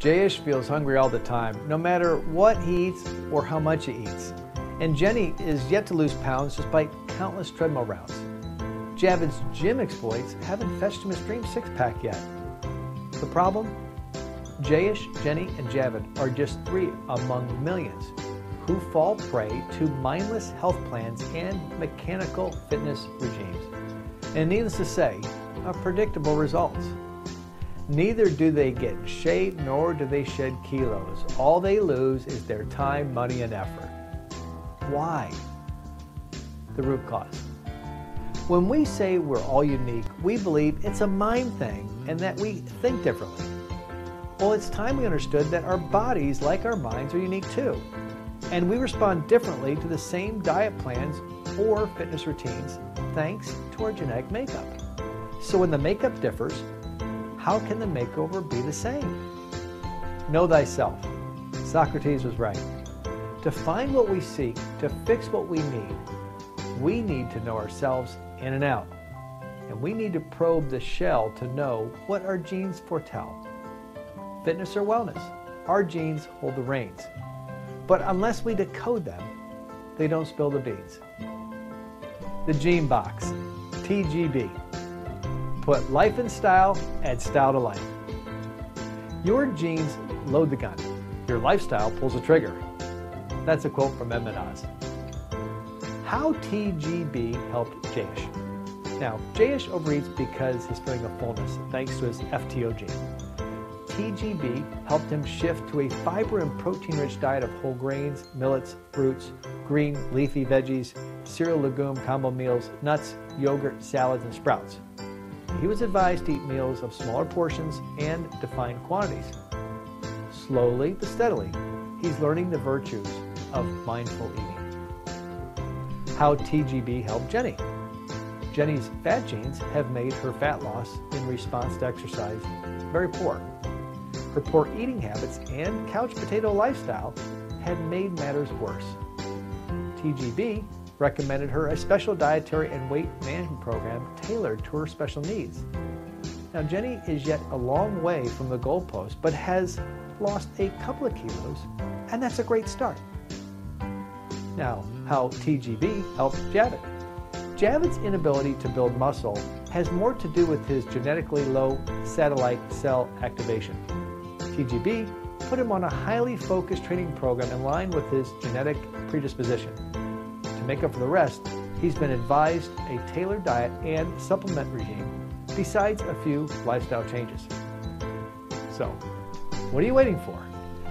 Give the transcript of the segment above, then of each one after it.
Jayesh feels hungry all the time, no matter what he eats or how much he eats. And Jenny is yet to lose pounds despite countless treadmill rounds. Javid's gym exploits haven't fetched him his dream six pack yet. The problem? Jayesh, Jenny, and Javid are just three among millions who fall prey to mindless health plans and mechanical fitness regimes. And needless to say, predictable results. Neither do they get shape nor do they shed kilos. All they lose is their time, money, and effort. Why? The root cause. When we say we're all unique, we believe it's a mind thing and that we think differently. Well, it's time we understood that our bodies, like our minds, are unique too. And we respond differently to the same diet plans or fitness routines thanks to our genetic makeup. So when the makeup differs, how can the makeover be the same? Know thyself. Socrates was right. To find what we seek, to fix what we need, we need to know ourselves in and out. And we need to probe the shell to know what our genes foretell. Fitness or wellness, our genes hold the reins. But unless we decode them, they don't spill the beans. The Gene Box, TGB. Put life in style, add style to life. Your genes load the gun. Your lifestyle pulls the trigger. That's a quote from Mehmet Oz. How TGB helped Jayesh. Now, Jayesh overeats because he's feeling a fullness thanks to his FTO gene. TGB helped him shift to a fiber and protein rich diet of whole grains, millets, fruits, green, leafy veggies, cereal legume combo meals, nuts, yogurt, salads, and sprouts. He was advised to eat meals of smaller portions and defined quantities. Slowly but steadily, he's learning the virtues of mindful eating. How TGB helped Jenny. Jenny's fat genes have made her fat loss in response to exercise very poor. Her poor eating habits and couch potato lifestyle had made matters worse. TGB recommended her a special dietary and weight management program tailored to her special needs. Now, Jenny is yet a long way from the goalpost, but has lost a couple of kilos, and that's a great start. Now, how TGB helped Javid. Javid's inability to build muscle has more to do with his genetically low satellite cell activation. TGB put him on a highly focused training program in line with his genetic predisposition. To make up for the rest, he's been advised a tailored diet and supplement regime, besides a few lifestyle changes. So, what are you waiting for?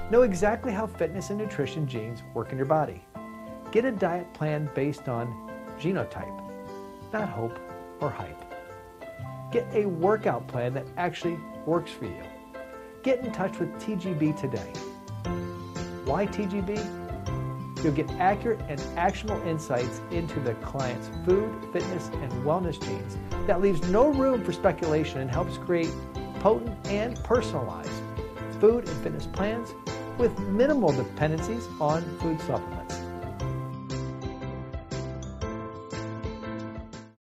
Know exactly how fitness and nutrition genes work in your body. Get a diet plan based on genotype, not hope or hype. Get a workout plan that actually works for you. Get in touch with TGB today. Why TGB? You'll get accurate and actionable insights into the client's food, fitness, and wellness genes that leaves no room for speculation and helps create potent and personalized food and fitness plans with minimal dependencies on food supplements.